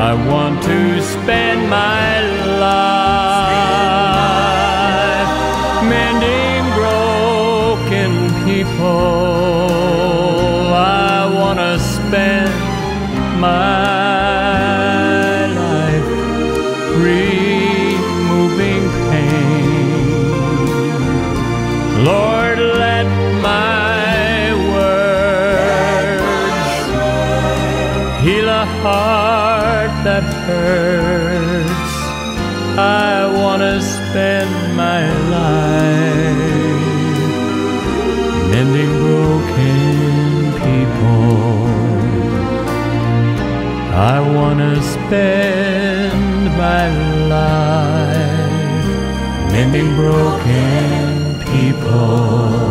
I want to spend my life that hurts. I want to spend my life mending broken people. I want to spend my life mending broken people.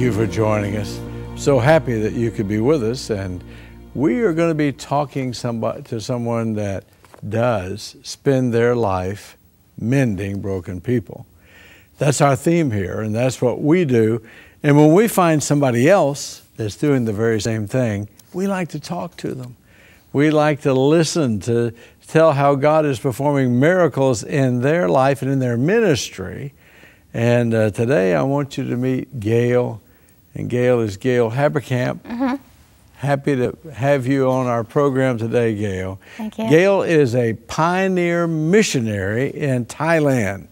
You for joining us. So happy that you could be with us, and we are going to be talking somebody, to someone that does spend their life mending broken people. That's our theme here, and that's what we do. And when we find somebody else that's doing the very same thing, we like to talk to them. We like to listen to tell how God is performing miracles in their life and in their ministry. And uh, today I want you to meet Gayle. And Gayle is Gayle Haberkam. Happy to have you on our program today, Gayle. Thank you. Gayle is a pioneer missionary in Thailand.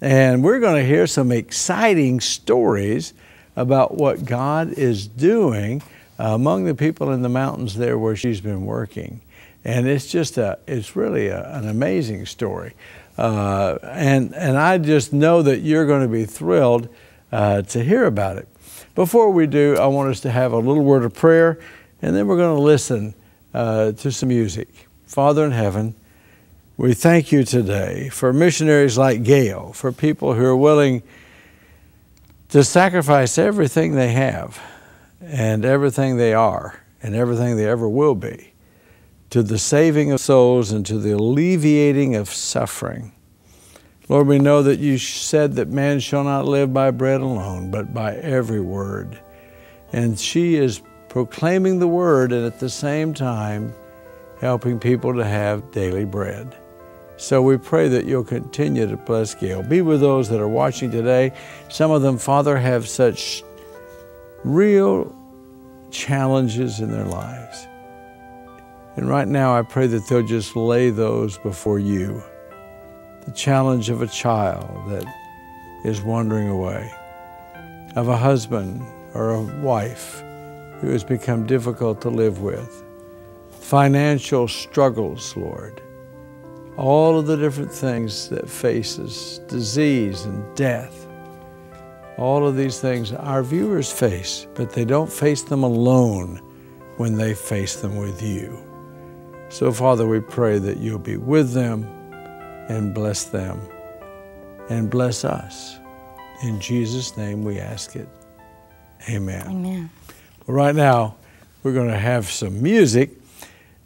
And we're going to hear some exciting stories about what God is doing among the people in the mountains there where she's been working. And it's just a, it's really a, an amazing story. Uh, and, and I just know that you're going to be thrilled uh, to hear about it. Before we do, I want us to have a little word of prayer, and then we're going to listen uh, to some music. Father in heaven, we thank you today for missionaries like Gayle, for people who are willing to sacrifice everything they have and everything they are and everything they ever will be to the saving of souls and to the alleviating of suffering. Lord, we know that you said that man shall not live by bread alone, but by every word. And she is proclaiming the word and at the same time helping people to have daily bread. So we pray that you'll continue to bless Gayle. Be with those that are watching today. Some of them, Father, have such real challenges in their lives. And right now, I pray that they'll just lay those before you. The challenge of a child that is wandering away, of a husband or a wife who has become difficult to live with, financial struggles, Lord, all of the different things that faces disease and death. All of these things our viewers face, but they don't face them alone when they face them with you. So, Father, we pray that you'll be with them and bless them and bless us. In Jesus' name we ask it. Amen. Amen. Well, right now, we're going to have some music.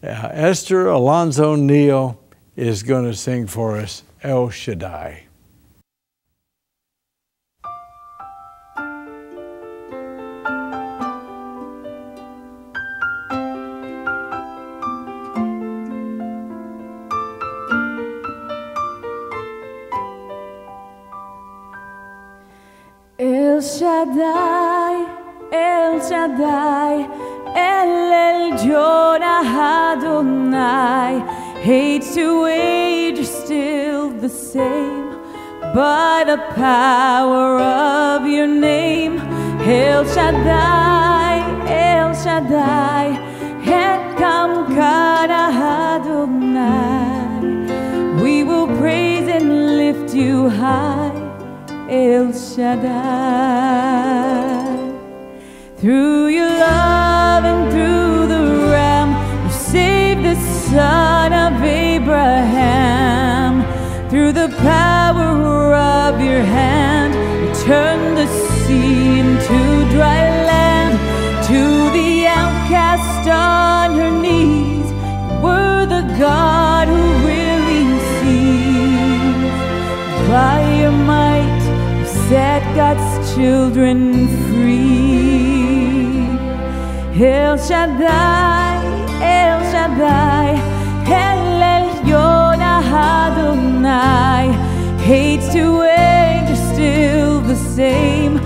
Uh, Esther Alonzo Neal is going to sing for us El Shaddai. Shaddai, El Shaddai, El Elyon Adonai. Hates to age still the same by the power of your name. El Shaddai, El Shaddai, Erkamka na Adonai. We will praise and lift you high. El Shaddai. Through your love and through the Ram, you saved the son of Abraham. Through the power of your hand, you turned the sea into dry land. To the outcast on her knees, you were the God God's children free. El Shaddai, El Shaddai, El Elyon Adonai, hates to wait, still the same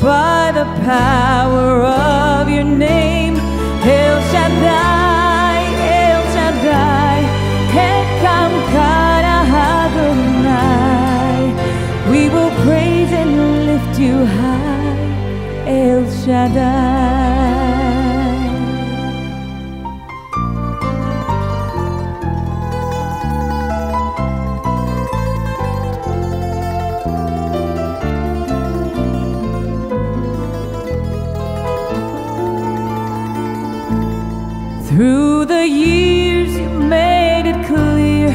by the power of your name. El Shaddai, you high, El Shaddai. Through the years, you made it clear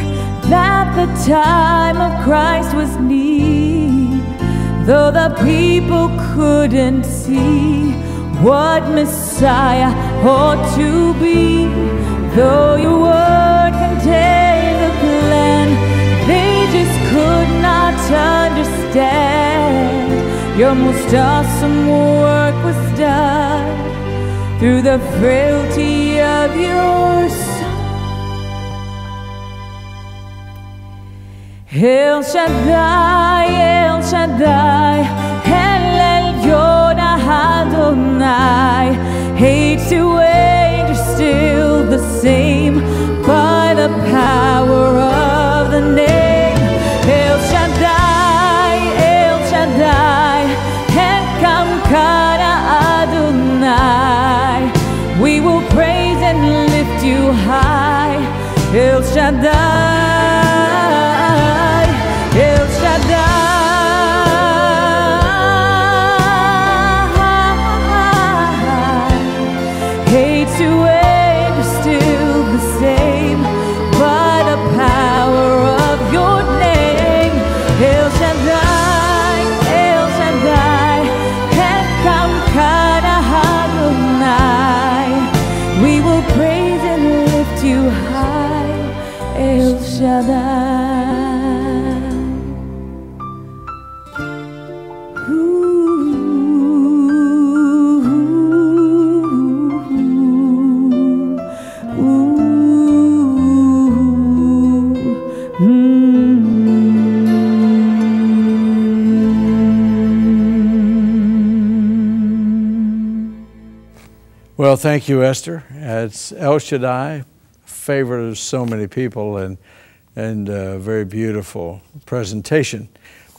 that the time Though the people couldn't see what Messiah ought to be, though your word contained the plan, they just could not understand. Your most awesome work was done through the frailty of your El Shaddai, El Shaddai, El Elyon Adonai. Hate to wait, you're still the same by the power of Well, thank you, Esther. It's El Shaddai, favorite of so many people, and and uh, very beautiful presentation.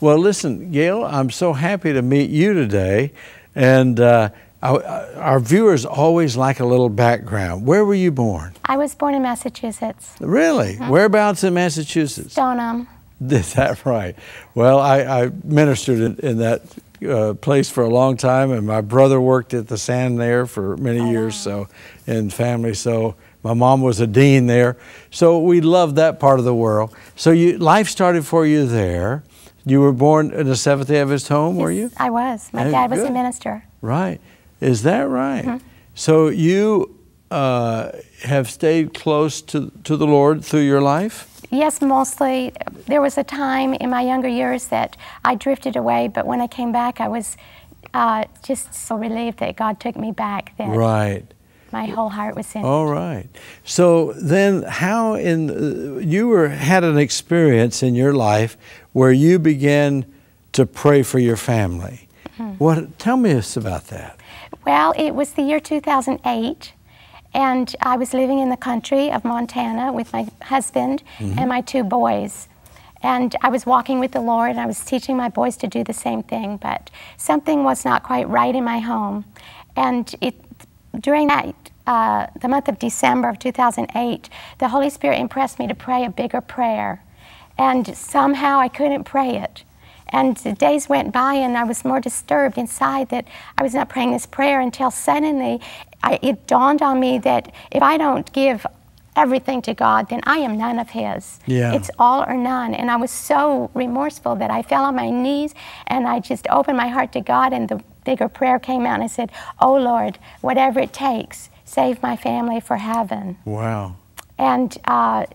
Well, listen, Gayle, I'm so happy to meet you today, and uh, our, our viewers always like a little background. Where were you born? I was born in Massachusetts, Really? Whereabouts in Massachusetts? Stoneham. Is that right? Well, I, I ministered in, in that uh, place for a long time, and my brother worked at the Sand there for many years, so in family. So my mom was a dean there, so we loved that part of the world. So you, life started for you there. You were born in a Seventh Day Adventist home, were you? I was. My Oh, dad was good. a minister. Right. Is that right? Mm-hmm. So you uh, have stayed close to, to the Lord through your life? Yes, mostly. There was a time in my younger years that I drifted away, but when I came back, I was uh, just so relieved that God took me back. That Right. My whole heart was in. it. All right. So then, how in uh, you were had an experience in your life where you began to pray for your family? Mm-hmm. What? Tell me us about that. Well, it was the year 2008, and I was living in the country of Montana with my husband and my two boys. And I was walking with the Lord, and I was teaching my boys to do the same thing, but something was not quite right in my home. And it, during that, uh, the month of December of 2008, the Holy Spirit impressed me to pray a bigger prayer. And somehow I couldn't pray it. And the days went by, and I was more disturbed inside that I was not praying this prayer until suddenly I, it dawned on me that if I don't give everything to God, then I am none of His. Yeah. It's all or none. And I was so remorseful that I fell on my knees and I just opened my heart to God, and the bigger prayer came out, and I said, Oh Lord, whatever it takes, save my family for heaven. Wow. And uh,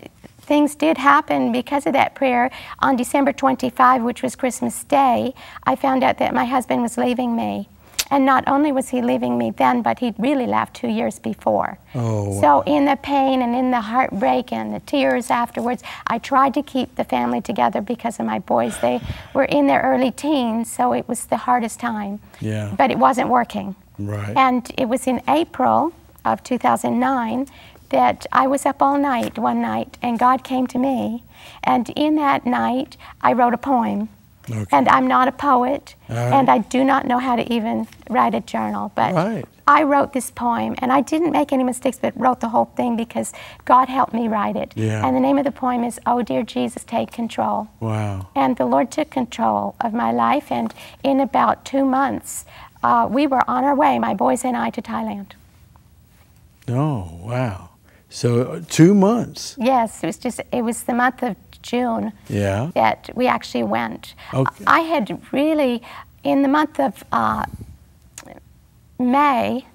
things did happen because of that prayer. On December 25, which was Christmas Day, I found out that my husband was leaving me. And not only was he leaving me then, but he'd really left two years before. Oh, So, in the pain and in the heartbreak and the tears afterwards, I tried to keep the family together because of my boys. They were in their early teens, so it was the hardest time. Yeah. But it wasn't working. Right. And it was in April of 2009 that I was up all night one night, and God came to me. And in that night, I wrote a poem. Okay. And I'm not a poet, right. and I do not know how to even write a journal. But Right. I wrote this poem, and I didn't make any mistakes, but wrote the whole thing because God helped me write it. Yeah. And the name of the poem is "Oh Dear Jesus, Take Control." wow. And the Lord took control of my life, and in about two months, uh, we were on our way, my boys and I, to Thailand. Oh, wow. So uh, two months. Yes, it was just, it was the month of June Yeah. that we actually went. Okay. I had really, in the month of uh, May,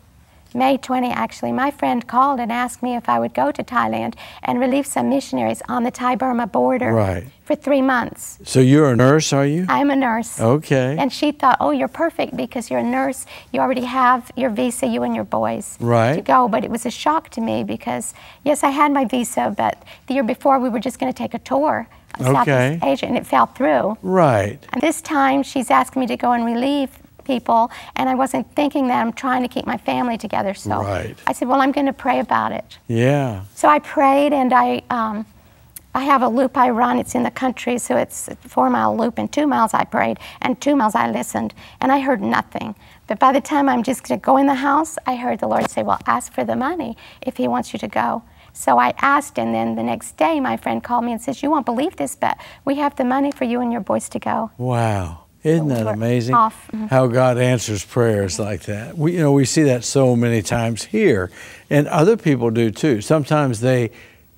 May 20 actually, my friend called and asked me if I would go to Thailand and relieve some missionaries on the Thai Burma border Right. for three months. So you're a nurse, are you? I'm a nurse. Okay. And she thought, oh, you're perfect because you're a nurse. You already have your visa, you and your boys Right. to go. But it was a shock to me because, yes, I had my visa, but the year before we were just going to take a tour of Okay. Southeast Asia and it fell through. Right. And this time she's asking me to go and relieve people, and I wasn't thinking that I'm trying to keep my family together. So Right. I said, well, I'm going to pray about it. Yeah. So I prayed, and I, um, I have a loop I run. It's in the country, so it's a four mile loop. And two miles I prayed, and two miles I listened, and I heard nothing. But by the time I'm just going to go in the house, I heard the Lord say, Well, ask for the money if He wants you to go. So I asked, and then the next day, my friend called me and says, You won't believe this, but we have the money for you and your boys to go. Wow. Isn't that amazing? off. Mhm. How God answers prayers like that. We, you know, we see that so many times here, and other people do too. Sometimes they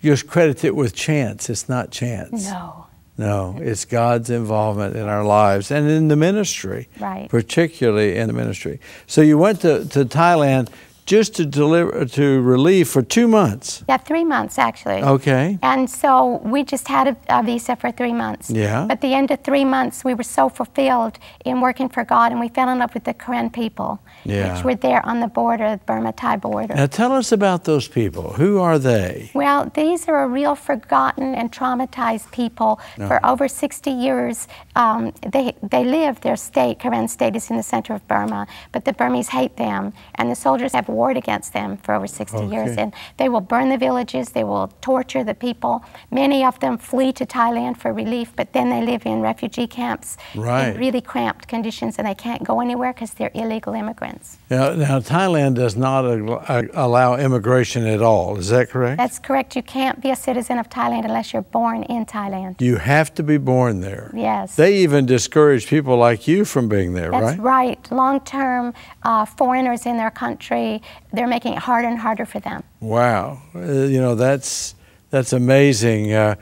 just credit it with chance. It's not chance. No. No, it's God's involvement in our lives and in the ministry, Right. particularly in the ministry. So you went to, to Thailand just to deliver to relieve for two months. Yeah, three months actually. Okay. And so we just had a, a visa for three months. Yeah. But at the end of three months, we were so fulfilled in working for God, and we fell in love with the Karen people, Yeah. which were there on the border, the Burma-Thai border. Now tell us about those people. Who are they? Well, these are a real forgotten and traumatized people. For over 60 years, um, they, they live, their state, Karen state is in the center of Burma, but the Burmese hate them, and the soldiers have warred against them for over 60 years. And they will burn the villages, they will torture the people. Many of them flee to Thailand for relief, but then they live in refugee camps Right. in really cramped conditions, and they can't go anywhere because they're illegal immigrants. Now, now Thailand does not al- allow immigration at all. Is that correct? That's correct. You can't be a citizen of Thailand unless you're born in Thailand. you have to be born there. Yes. They even discourage people like you from being there, That's right? right. Long term uh, foreigners in their country, they're making it harder and harder for them. Wow. Uh, you know, that's that's amazing. Uh,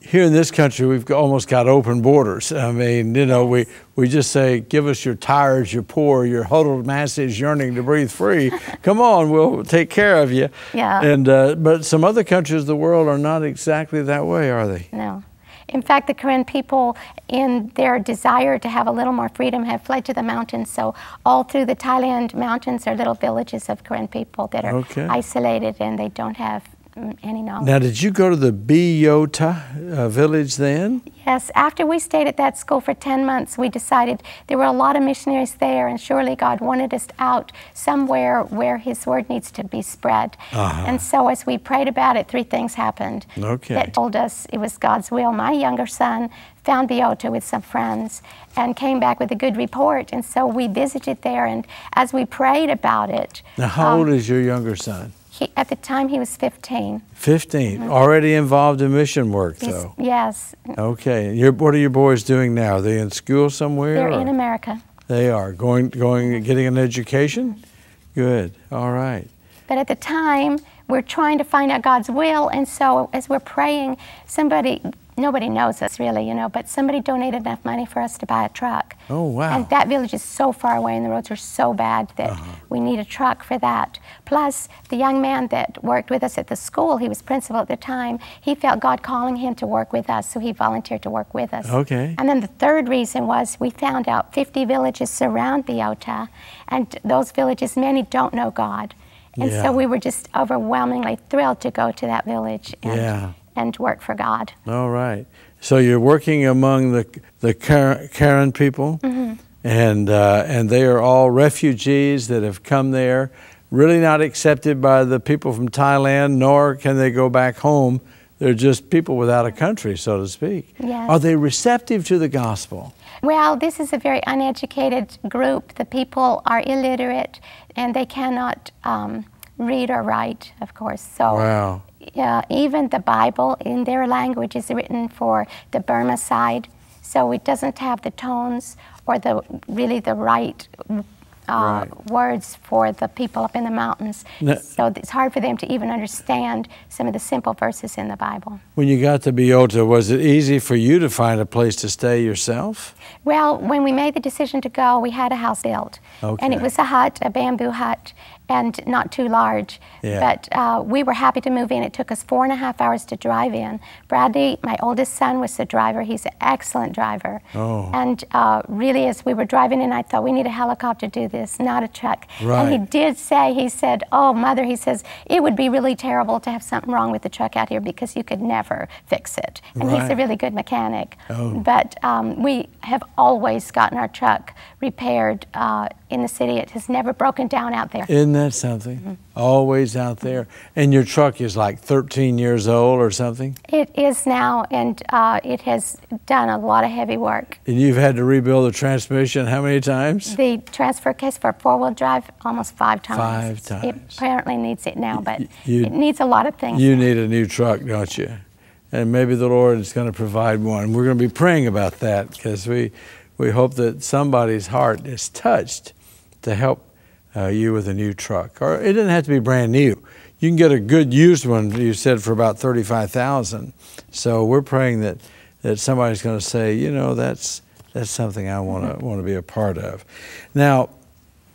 here in this country, we've almost got open borders. I mean, you know, we, we just say, give us your tires, your poor, your huddled masses yearning to breathe free. Come on, we'll take care of you. Yeah. And uh, but some other countries of the world are not exactly that way, are they? No. In fact, the Karen people, in their desire to have a little more freedom, have fled to the mountains. So, all through the Thailand mountains are little villages of Karen people that are Okay. isolated and they don't have any knowledge. Now, did you go to the Biota uh, village then? Yes, after we stayed at that school for 10 months, we decided there were a lot of missionaries there, and surely God wanted us out somewhere where His word needs to be spread. Uh-huh. And so, as we prayed about it, three things happened Okay. that told us it was God's will. My younger son found Biota with some friends and came back with a good report, and so we visited there. And as we prayed about it, Now, how um, old is your younger son? He, at the time he was 15. 15. Already involved in mission work. He's- though. yes, Okay. Your, what are your boys doing now? Are they in school somewhere? they're or- in America. They are going, going, getting an education. Good. All right. But at the time, we're trying to find out God's will, and so as we're praying, somebody nobody knows us really, you know, but somebody donated enough money for us to buy a truck. Oh, wow. And that village is so far away and the roads are so bad that Uh-huh. we need a truck for that. Plus, the young man that worked with us at the school, he was principal at the time, he felt God calling him to work with us, so he volunteered to work with us. Okay. And then the third reason was we found out 50 villages surround Biota, and those villages, many don't know God. And Yeah. so we were just overwhelmingly thrilled to go to that village and, Yeah. And work for God. All right. So you're working among the the Karen, Karen people, and uh, and they are all refugees that have come there, really not accepted by the people from Thailand, nor can they go back home. They're just people without a country, so to speak. Yes. Are they receptive to the gospel? Well, this is a very uneducated group. The people are illiterate and they cannot um, read or write, of course. So Wow. Uh, even the Bible in their language is written for the Burma side, so it doesn't have the tones or the really the right. Uh, Right. words for the people up in the mountains. No- So it's hard for them to even understand some of the simple verses in the Bible. When you got to Biota, was it easy for you to find a place to stay yourself? Well, when we made the decision to go, we had a house built. And it was a hut, a bamboo hut, and not too large. Yeah. But uh, we were happy to move in. It took us four and a half hours to drive in. Bradley, my oldest son, was the driver. He's an excellent driver. Oh. And uh, really, as we were driving in, I thought, we need a helicopter to do this, not a truck. And he did say, he said, oh, mother, he says, it would be really terrible to have something wrong with the truck out here because you could never fix it. And he's a really good mechanic. Oh. But um, we have always gotten our truck repaired uh, in the city. It has never broken down out there. Isn't that something? Mm-hmm. Always out there. And your truck is like 13 years old or something? It is now, and uh, it has done a lot of heavy work. And you've had to rebuild the transmission how many times? The transfer case for four-wheel drive almost five times. Five It times. apparently needs it now, but you- it needs a lot of things. You need a new truck, don't you? And maybe the Lord is going to provide one. We're going to be praying about that because we, we hope that somebody's heart is touched to help uh, you with a new truck. Or it doesn't have to be brand new. You can get a good used one, you said, for about 35000 So we're praying that, that somebody's going to say, you know, that's, that's something I want to want to be a part of. Now,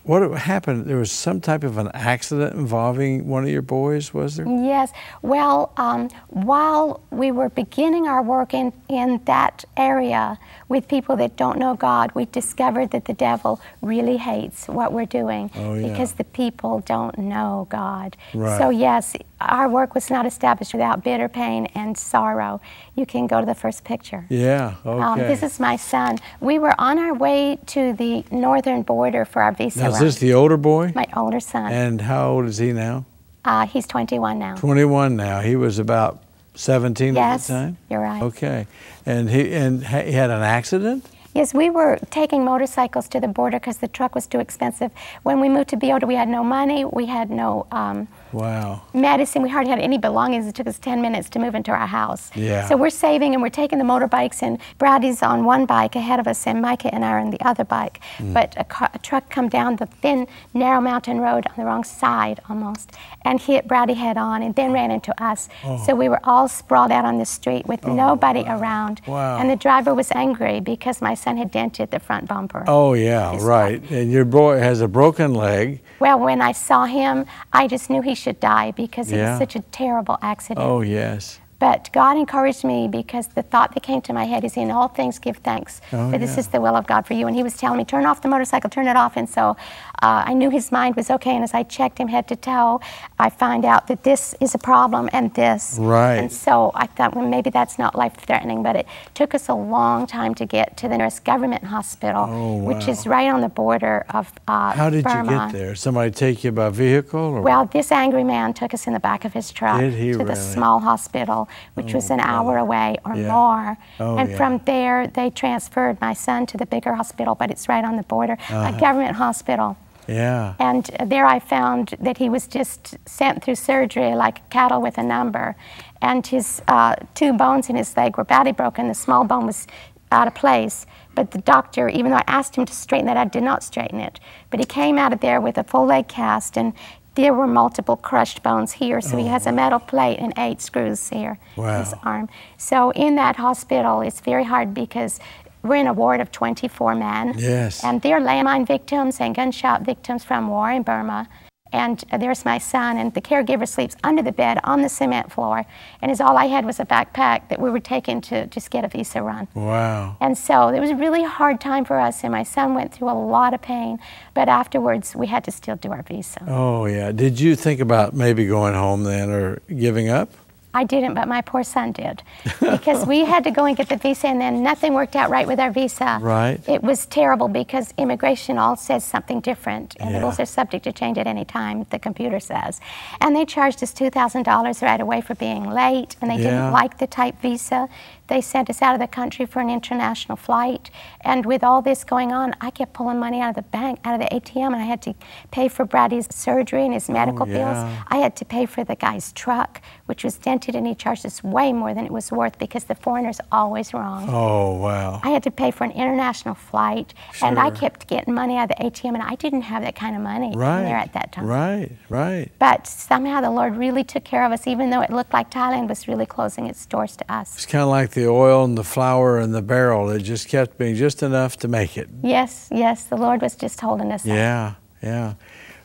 what happened? There was some type of an accident involving one of your boys, was there? Yes. Well, um, while we were beginning our work in, in that area with people that don't know God, we discovered that the devil really hates what we're doing Oh, yeah. because the people don't know God. Right. So, yes, our work was not established without bitter pain and sorrow. You can go to the first picture. Yeah. Okay. Um, this is my son. We were on our way to the northern border for our visa. now, is this the older boy? my older son? And how old is he now? uh, he's 21 now. 21 now. He was about 17 Yes, at the time? you're right. Okay. And he and he had an accident? Yes, we were taking motorcycles to the border because the truck was too expensive. When we moved to Biota, we had no money, we had no um, Wow. Madison, we hardly had any belongings. It took us 10 minutes to move into our house. Yeah. So we're saving and we're taking the motorbikes, and Brady's on one bike ahead of us, and Micah and I are on the other bike. Mm. But a, car, a truck come down the thin, narrow mountain road on the wrong side almost and hit Brady head on and then ran into us. So we were all sprawled out on the street with nobody around. Oh. Wow. And the driver was angry because my son had dented the front bumper. Oh, yeah, right. And your boy has a broken leg. Well, when I saw him, I just knew he should die because it Yeah. was such a terrible accident. Oh, yes. But God encouraged me because the thought that came to my head is in all things give thanks, Oh, for this yeah. is the will of God for you. And he was telling me, turn off the motorcycle, turn it off. And so uh, I knew his mind was okay. And as I checked him head to toe, I found out that this is a problem and this. Right. And so I thought, well, maybe that's not life threatening. But it took us a long time to get to the nearest government hospital, Oh, which is right on the border of uh, How did Burma. you get there? Somebody take you by vehicle? Or? Well, this angry man took us in the back of his truck to the small hospital, which was an hour away or Yeah. more. Oh, and yeah. from there, they transferred my son to the bigger hospital, but it's right on the border, Uh-huh. a government hospital. yeah. And there I found that he was just sent through surgery like cattle with a number. And his uh, two bones in his leg were badly broken. The small bone was out of place. But the doctor, even though I asked him to straighten that, I did not straighten it. But he came out of there with a full leg cast and there were multiple crushed bones here. So he has a oh. metal plate and eight screws here in his arm. So in that hospital, it's very hard because we're in a ward of 24 men. Yes. And they're landmine victims and gunshot victims from war in Burma. And there's my son, and the caregiver sleeps under the bed on the cement floor. And his, all I had was a backpack that we were taking to just get a visa run. Wow. And so it was a really hard time for us, and my son went through a lot of pain. But afterwards, we had to still do our visa. Oh, yeah. Did you think about maybe going home then or giving up? I didn't, but my poor son did. Because we had to go and get the visa, and then nothing worked out right with our visa. Right. It was terrible because immigration all says something different, and the Yeah. rules are subject to change at any time, the computer says. And they charged us $2,000 right away for being late, and they Yeah. didn't like the type visa. They sent us out of the country for an international flight. And with all this going on, I kept pulling money out of the bank, out of the ATM, and I had to pay for Brady's surgery and his oh, medical bills. Oh, yeah. I had to pay for the guy's truck, which was dented, and he charged us way more than it was worth because the foreigner's always wrong. Oh, wow. I had to pay for an international flight, and I kept getting money out of the ATM, and I didn't have that kind of money Right. there at that time. Right, right. But somehow the Lord really took care of us, even though it looked like Thailand was really closing its doors to us. It's kind of like the oil and the flour and the barrel. It just kept being just enough to make it. Yes, yes, the Lord was just holding us up. Yeah, yeah.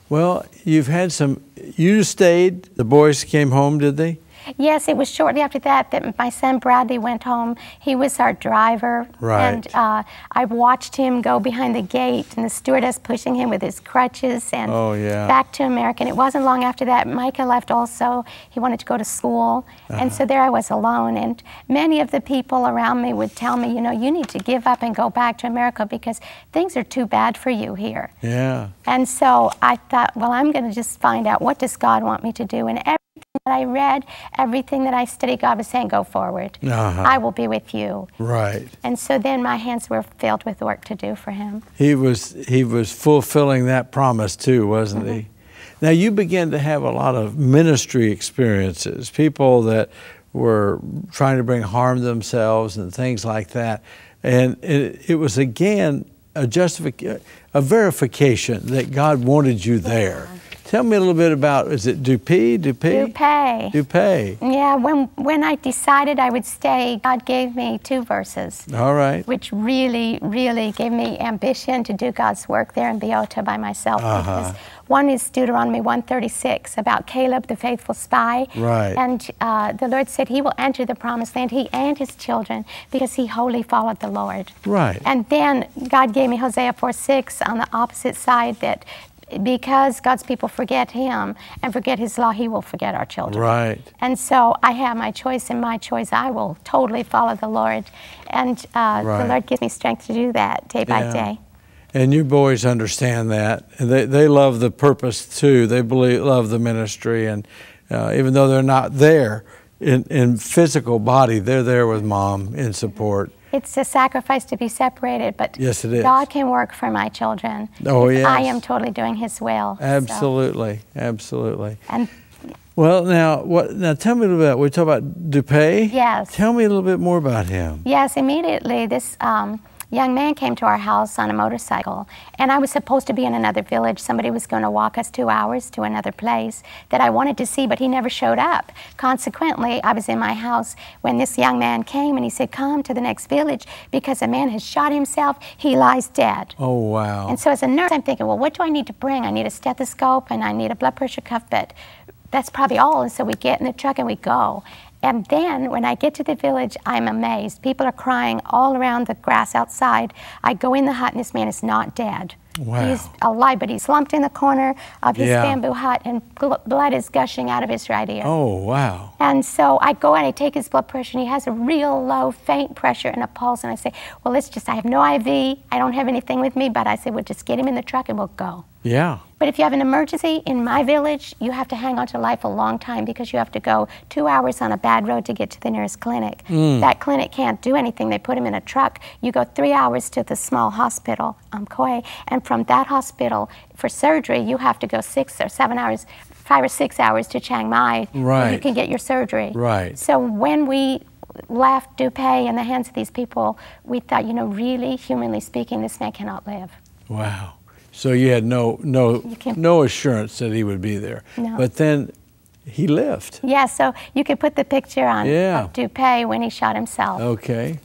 Well, you've had some, you stayed, the boys came home, did they? Yes, it was shortly after that that my son Bradley went home. He was our driver. Right. And uh, I watched him go behind the gate and the stewardess pushing him with his crutches and Oh, yeah. back to America. And it wasn't long after that, Micah left also. He wanted to go to school. Uh-huh. And so there I was alone. And many of the people around me would tell me, you know, you need to give up and go back to America because things are too bad for you here. Yeah. And so I thought, well, I'm going to just find out what does God want me to do. And everything that I read, everything that I studied, God was saying, go forward. Uh-huh. I will be with you. Right. And so then my hands were filled with work to do for Him. He was he was fulfilling that promise too, wasn't he? Now you began to have a lot of ministry experiences, people that were trying to bring harm to themselves and things like that, and it, it was again a justification, a verification that God wanted you there. Tell me a little bit about is it Dupé? Dupé? Dupay. Dupé. Yeah, when, when I decided I would stay, God gave me two verses, All right. which really, really gave me ambition to do God's work there in Beota by myself. Uh-huh. Because one is Deuteronomy 136 about Caleb, the faithful spy. Right. And uh, the Lord said he will enter the promised land, he and his children, because he wholly followed the Lord. Right. And then God gave me Hosea 4 6 on the opposite side that because God's people forget him and forget his law, he will forget our children. Right. And so I have my choice, and my choice, I will totally follow the Lord. And uh, Right. the Lord gives me strength to do that day by day. And your boys understand that, and they, they love the purpose too. They believe love the ministry, and uh, even though they're not there in, in physical body, they're there with mom in support. It's a sacrifice to be separated, but Yes, it is. God can work for my children. Oh, if I am totally doing His will. so- Absolutely, absolutely. and Well, now what? Now tell me a little bit. We talk about Dupay. Yes. Tell me a little bit more about him. Yes, immediately this um, young man came to our house on a motorcycle, and I was supposed to be in another village. Somebody was going to walk us two hours to another place that I wanted to see, but he never showed up. Consequently, I was in my house when this young man came and he said, Come to the next village because a man has shot himself. He lies dead. Oh wow. And so as a nurse, I'm thinking, well, what do I need to bring? I need a stethoscope and I need a blood pressure cuff, but that's probably all. And so we get in the truck and we go. And then when I get to the village, I'm amazed. People are crying all around the grass outside. I go in the hut and this man is not dead. Wow. He's alive, but he's lumped in the corner of his Yeah. bamboo hut and blood is gushing out of his right ear. oh wow. And so I go and I take his blood pressure, and he has a real low, faint pressure and a pulse. And I say, Well, let's just, I have no IV, I don't have anything with me, but I said, Well, just get him in the truck and we'll go. Yeah. But if you have an emergency in my village, you have to hang on to life a long time because you have to go two hours on a bad road to get to the nearest clinic. That clinic can't do anything. They put him in a truck. You go three hours to the small hospital, um, Koi, and from that hospital for surgery, you have to go six or seven hours, five or six hours to Chiang Mai. where You can get your surgery. Right. So when we left Dupay in the hands of these people, we thought, you know, really, humanly speaking, this man cannot live. Wow. So you had no no no assurance that he would be there. No. But then he lived. Yeah, so you could put the picture on Yeah. Dupay when he shot himself. Okay.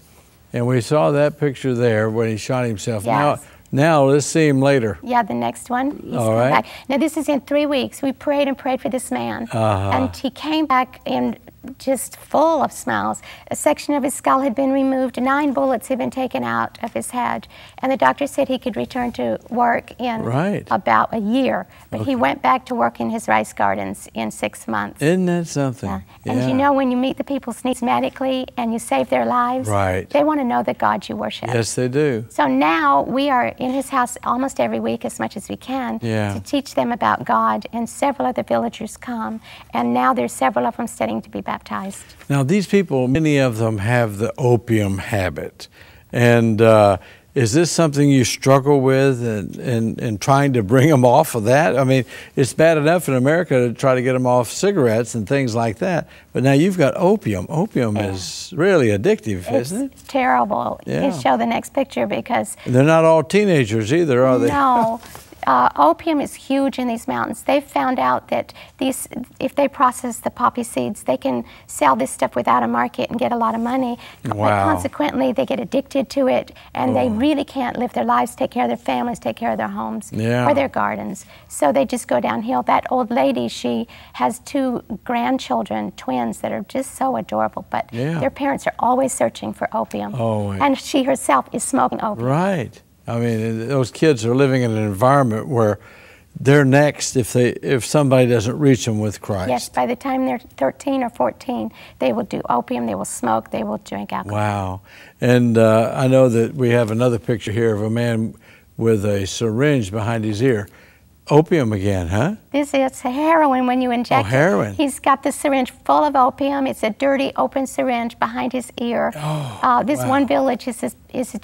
And we saw that picture there when he shot himself. Now Yes. now let's see him later. Yeah, the next one. He's All right. back. Now this is in three weeks. We prayed and prayed for this man, Uh-huh. and he came back and just full of smiles. A section of his skull had been removed. Nine bullets had been taken out of his head, and the doctor said he could return to work in Right. about a year. But he went back to work in his rice gardens in six months. Isn't that something? Yeah. And you know, when you meet the people's needs medically and you save their lives, Right. they want to know the God you worship. Yes, they do. So now we are in his house almost every week as much as we can Yeah. to teach them about God, and several other villagers come, and now there's several of them studying to be baptized. Now, these people, many of them have the opium habit. And uh, is this something you struggle with and in, in, trying to bring them off of that? I mean, it's bad enough in America to try to get them off cigarettes and things like that. But now you've got opium. Opium is really addictive, isn't it? It's terrible. You Yeah. can show the next picture because They're not all teenagers either, are they? No. Uh, opium is huge in these mountains. They've found out that these, if they process the poppy seeds, they can sell this stuff without a market and get a lot of money. Wow. But consequently, they get addicted to it, and they really can't live their lives, take care of their families, take care of their homes Yeah. or their gardens. So they just go downhill. That old lady, she has two grandchildren, twins, that are just so adorable, but Yeah. their parents are always searching for opium. Oh, and she herself is smoking opium. Right. I mean, those kids are living in an environment where they're next if they if somebody doesn't reach them with Christ. Yes, by the time they're 13 or 14, they will do opium, they will smoke, they will drink alcohol. Wow. And uh, I know that we have another picture here of a man with a syringe behind his ear. Opium again, huh? This is heroin when you inject Oh, heroin. it. He's got the syringe full of opium. It's a dirty, open syringe behind his ear. Oh, uh, this wow. one village is, is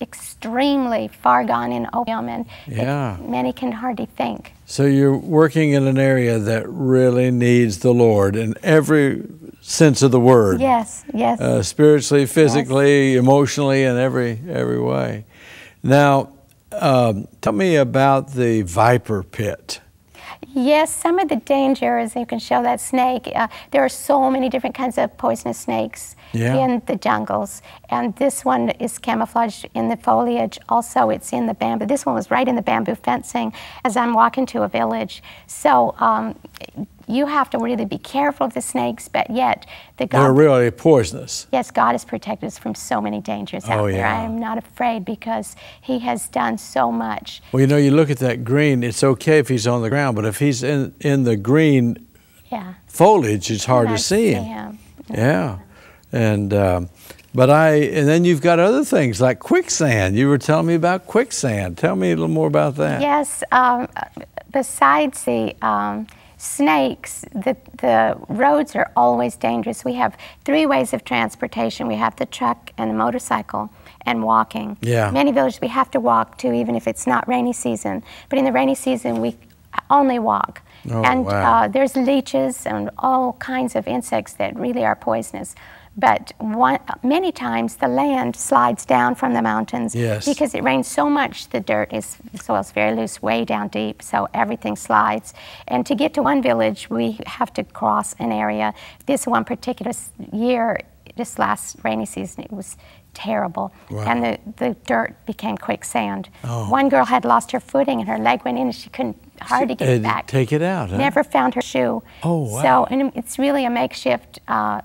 extremely far gone in opium, and it- Yeah. many can hardly think. So you're working in an area that really needs the Lord in every sense of the word. Yes, yes. Uh, spiritually, physically, emotionally, in every every way. Now, um, tell me about the viper pit. Yes, some of the dangers, you can show that snake. Uh, there are so many different kinds of poisonous snakes Yeah. in the jungles. And this one is camouflaged in the foliage. Also, it's in the bamboo. This one was right in the bamboo fencing as I'm walking to a village. So um, you have to really be careful of the snakes, but yet the They're really poisonous. yes, God has protected us from so many dangers out Oh, there. I am not afraid because He has done so much. Well, you know, you look at that green. It's okay if he's on the ground, but if he's in in the green Yeah. foliage, it's hard to see him. him. Yeah, and um, but I and then you've got other things like quicksand. You were telling me about quicksand. Tell me a little more about that. Yes, um, besides the um, snakes, the, the roads are always dangerous. We have three ways of transportation we have the truck and the motorcycle and walking. Yeah. Many villages we have to walk to, even if it's not rainy season. But in the rainy season, we only walk. Oh, and wow. uh, there's leeches and all kinds of insects that really are poisonous. But one, many times the land slides down from the mountains Yes. because it rains so much, the dirt is, the soil's very loose, way down deep, so everything slides. And to get to one village, we have to cross an area. This one particular year, this last rainy season, it was terrible. Wow. And the, the dirt became quicksand. Oh. One girl had lost her footing and her leg went in and she couldn't hardly get Uh, it back. Take it out. Huh? Never found her shoe. Oh, wow. So, and it's really a makeshift uh,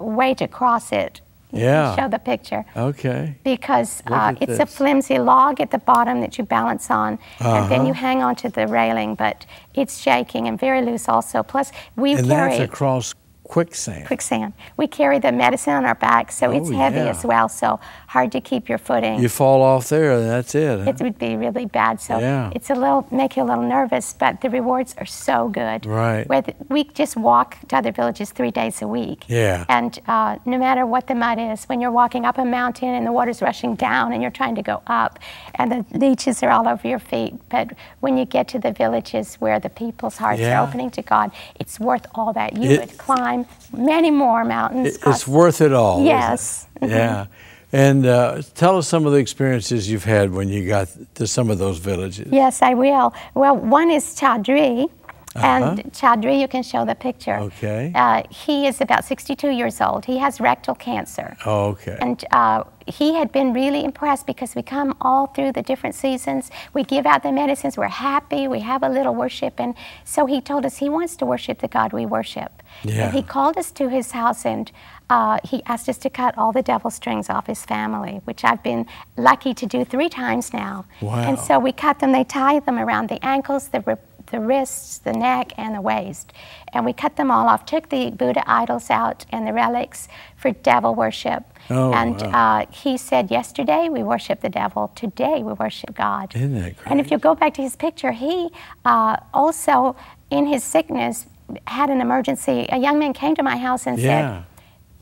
way to cross it. You Yeah. Show the picture Okay. because uh, it's a flimsy log at the bottom that you balance on, and then Uh-huh. you hang onto the railing, but it's shaking and very loose also. Plus, we And carry that's across quicksand. quicksand. We carry the medicine on our back, so it's Oh, heavy yeah. as well, so hard to keep your footing. You fall off there, and that's it. huh? it would be really bad. So Yeah. it's a little make you a little nervous, but the rewards are so good. Right. Where the, we just walk to other villages three days a week. Yeah. And uh, no matter what the mud is, when you're walking up a mountain and the water's rushing down and you're trying to go up, and the leeches are all over your feet, but when you get to the villages where the people's hearts Yeah. are opening to God, it's worth all that. You It- would climb many more mountains. It- it's worth it all. isn't it? Yes. Mhm. Yeah. And uh, tell us some of the experiences you've had when you got to some of those villages. Yes, I will. Well, one is Chadri. And Chadri, you can show the picture. Okay. Uh, he is about 62 years old. He has rectal cancer. Oh, okay. And uh, he had been really impressed because we come all through the different seasons. We give out the medicines. We're happy. We have a little worship. And so he told us he wants to worship the God we worship. Yeah. And he called us to his house and uh, he asked us to cut all the devil strings off his family, which I've been lucky to do three times now. Wow. And so we cut them. They tie them around the ankles, the the wrists, the neck, and the waist. And we cut them all off, took the Buddha idols out and the relics for devil worship. Oh, and wow. uh, he said, Yesterday we worship the devil, today we worship God. Isn't that And if you go back to his picture, he uh, also, in his sickness, had an emergency. A young man came to my house and Yeah. said,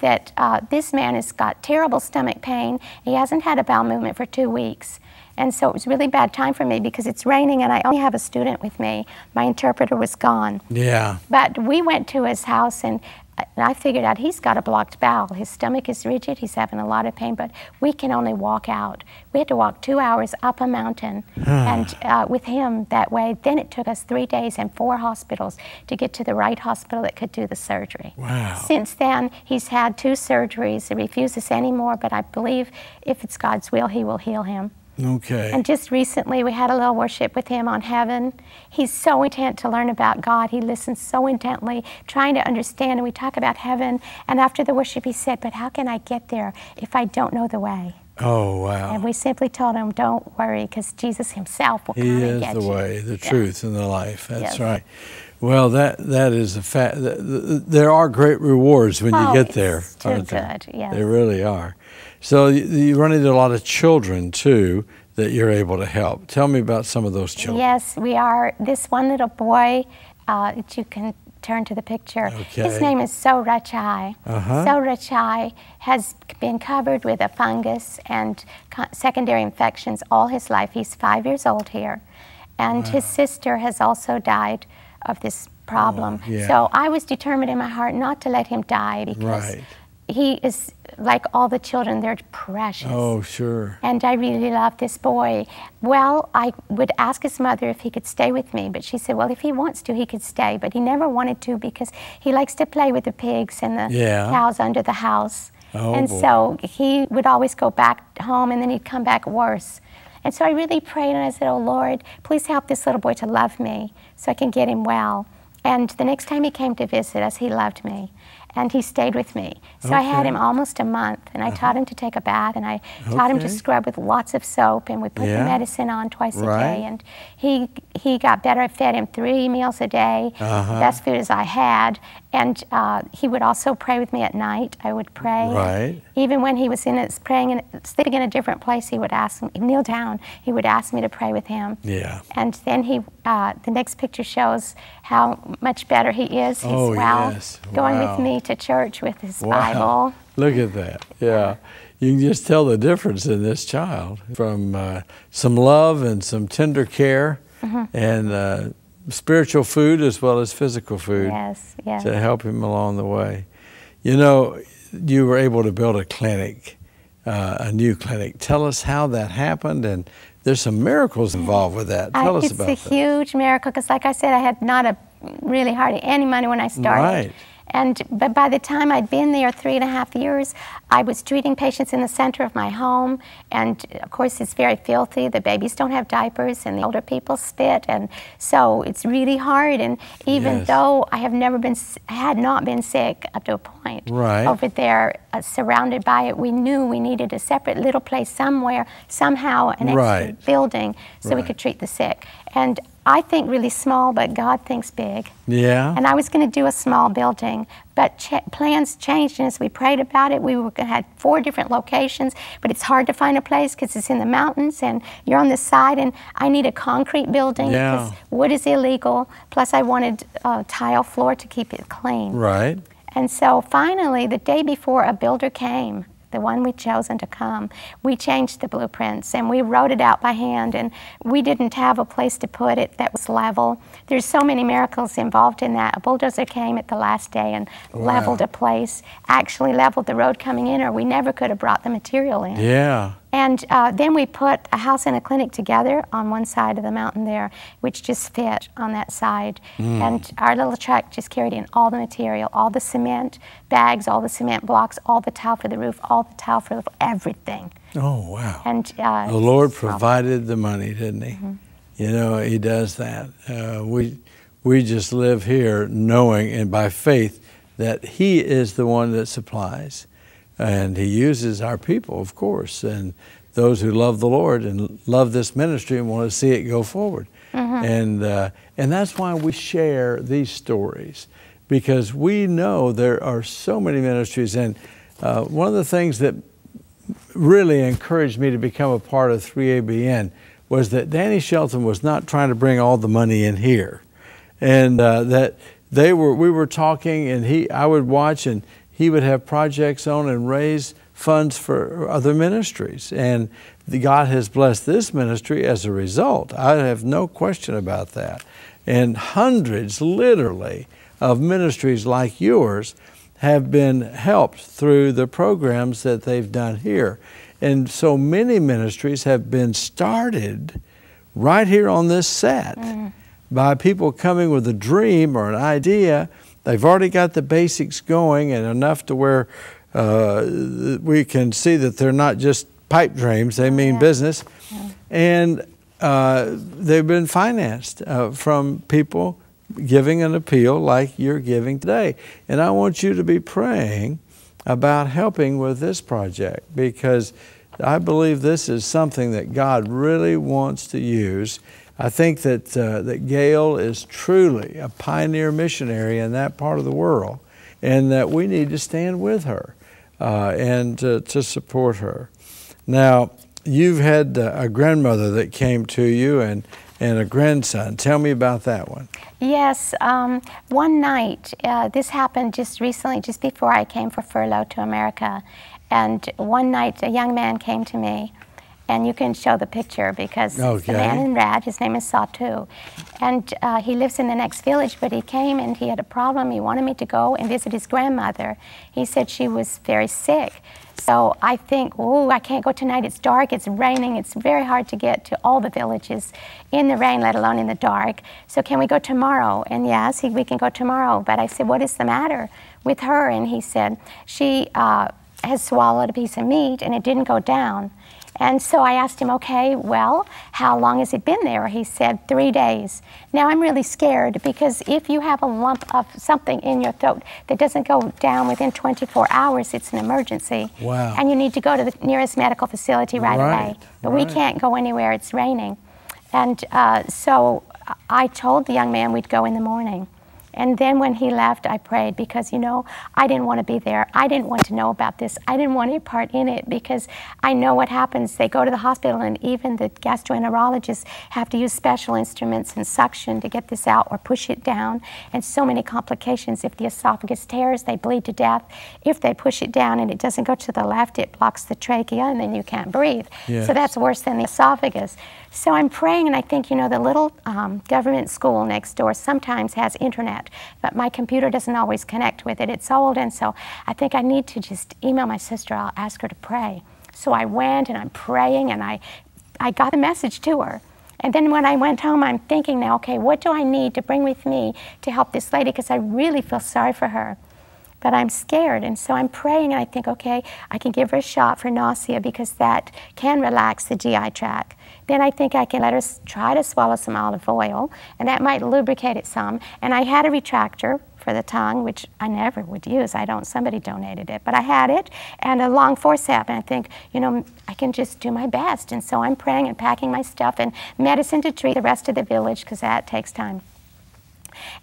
that uh, this man has got terrible stomach pain. He hasn't had a bowel movement for two weeks. And so it was a really bad time for me because it's raining and I only have a student with me. My interpreter was gone. Yeah. But we went to his house and and I figured out he's got a blocked bowel. His stomach is rigid. He's having a lot of pain, but we can only walk out. We had to walk two hours up a mountain, and uh, with him that way. Then it took us three days and four hospitals to get to the right hospital that could do the surgery. Wow. Since then, he's had two surgeries. He refuses anymore, but I believe if it's God's will, he will heal him. Okay. And just recently, we had a little worship with him on heaven. He's so intent to learn about God. He listens so intently, trying to understand. And we talk about heaven. And after the worship, he said, But how can I get there if I don't know the way? oh, wow. And we simply told him, Don't worry, because Jesus himself will He come and is get the you. way, the Yeah. truth, and the life. That's Yes. right. Well, that that is a fact. There are great rewards when you Oh, get there. too aren't there? good, yes. They really are. So you, run into a lot of children too that you're able to help. Tell me about some of those children. Yes, we are. This one little boy, uh, that you can turn to the picture. Okay. His name is So Rachai. Uh-huh. So Rachai has been covered with a fungus and co- secondary infections all his life. He's five years old here. And his sister has also died of this problem. Oh, yeah. So I was determined in my heart not to let him die because Right. He is like all the children, they're precious Oh, sure. and I really love this boy. Well, I would ask his mother if he could stay with me, but she said, well, if he wants to, he could stay. But he never wanted to because he likes to play with the pigs and the Yeah. cows under the house. Oh, and boy. so he would always go back home and then he'd come back worse. And so I really prayed and I said, Oh Lord, please help this little boy to love me so I can get him well. And the next time he came to visit us, he loved me. And he stayed with me. So I had him almost a month, and I taught him to take a bath, and I taught him to scrub with lots of soap, and we put Yeah. the medicine on twice a day. And he he got better. I fed him three meals a day, Uh-huh. best food as I had. And uh, he would also pray with me at night. I would pray. Right. Even when he was in it, praying and sleeping in a different place, he would ask me, kneel down. He would ask me to pray with him. Yeah. And then he, uh, the next picture shows how much better he is. He's Oh, well, yes. going Wow. with me to church with his Wow. Bible. Look at that. Yeah. You can just tell the difference in this child from uh, some love and some tender care Mm-hmm. and uh, spiritual food as well as physical food Yes, yes. to help him along the way. You know, you were able to build a clinic, uh, a new clinic. Tell us how that happened, and there's some miracles involved with that. I- Tell us about that. it's a huge miracle because, like I said, I had not a really hardly any money when I started. Right. And but by the time I'd been there three and a half years, I was treating patients in the center of my home, and of course it's very filthy. The babies don't have diapers, and the older people spit, and so it's really hard. And even Yes. though I have never been, had not been sick up to a point, Right. over there, uh, surrounded by it, we knew we needed a separate little place somewhere, somehow, an extra Right. building so we could treat the sick. And I think really small, but God thinks big. Yeah. And I was going to do a small building, but ch- plans changed. And as we prayed about it, we were have four different locations, but it's hard to find a place because it's in the mountains and you're on the side. And I need a concrete building Yeah. because wood is illegal. Plus, I wanted a tile floor to keep it clean. right. And so finally, the day before, a builder came the one we'd chosen to come, we changed the blueprints and we wrote it out by hand. And we didn't have a place to put it that was level. There's so many miracles involved in that. A bulldozer came at the last day and Wow. leveled a place, actually leveled the road coming in, or we never could have brought the material in. Yeah. And uh, then we put a house and a clinic together on one side of the mountain there, which just fit on that side. And our little truck just carried in all the material, all the cement bags, all the cement blocks, all the tile for the roof, all the tile for the everything. Oh, wow. And uh, The Lord provided the money, didn't He? Mm-hmm. You know, He does that. Uh, we, we just live here knowing and by faith that He is the one that supplies. And He uses our people, of course, and those who love the Lord and love this ministry and want to see it go forward. And, uh, and that's why we share these stories because we know there are so many ministries. And uh, one of the things that really encouraged me to become a part of 3ABN was that Danny Shelton was not trying to bring all the money in here, and uh, that they were. We were talking, and he, I would watch, and he would have projects on and raise funds for other ministries, and the, God has blessed this ministry as a result. I have no question about that, and hundreds, literally, of ministries like yours have been helped through the programs that they've done here. And so many ministries have been started right here on this set mm. by people coming with a dream or an idea. They've already got the basics going and enough to where uh, we can see that they're not just pipe dreams, they mean Yeah. business. And uh, they've been financed uh, from people giving an appeal like you're giving today. And I want you to be praying about helping with this project because I believe this is something that God really wants to use. I think that, uh, that Gayle is truly a pioneer missionary in that part of the world and that we need to stand with her uh, and uh, to support her. Now, you've had uh, a grandmother that came to you and, and a grandson. Tell me about that one. Yes, um, one night, uh, this happened just recently, just before I came for furlough to America. And one night, a young man came to me, and you can show the picture because Okay. the man in red. His name is Satu. And uh, he lives in the next village, but he came and he had a problem. He wanted me to go and visit his grandmother. He said she was very sick. So I think, oh, I can't go tonight. It's dark, it's raining, it's very hard to get to all the villages in the rain, let alone in the dark. So can we go tomorrow? And yes, he, we can go tomorrow. But I said, what is the matter with her? And he said, she uh, has swallowed a piece of meat and it didn't go down. And so I asked him, okay, well, how long has it been there? He said, three days. Now I'm really scared because if you have a lump of something in your throat that doesn't go down within 24 hours, it's an emergency. Wow. And you need to go to the nearest medical facility right, Right, away. But we can't go anywhere, it's raining. And uh, so I told the young man we'd go in the morning. And then when he left, I prayed because, you know, I didn't want to be there. I didn't want to know about this. I didn't want any part in it because I know what happens. They go to the hospital, and even the gastroenterologists have to use special instruments and suction to get this out or push it down. And so many complications. If the esophagus tears, they bleed to death. If they push it down and it doesn't go to the left, it blocks the trachea, and then you can't breathe. Yes. So that's worse than the esophagus. So I'm praying, and I think, you know, the little um, government school next door sometimes has internet, but my computer doesn't always connect with it. It's old, and so I think I need to just email my sister. I'll ask her to pray. So I went, and I'm praying, and I, I got the message to her. And then when I went home, I'm thinking now, okay, what do I need to bring with me to help this lady? Because I really feel sorry for her but I'm scared. And so I'm praying and I think, okay, I can give her a shot for nausea because that can relax the GI tract. Then I think I can let her try to swallow some olive oil and that might lubricate it some. And I had a retractor for the tongue, which I never would use. I don't, somebody donated it, but I had it and a long forceps. And I think, you know, I can just do my best. And so I'm praying and packing my stuff and medicine to treat the rest of the village because that takes time.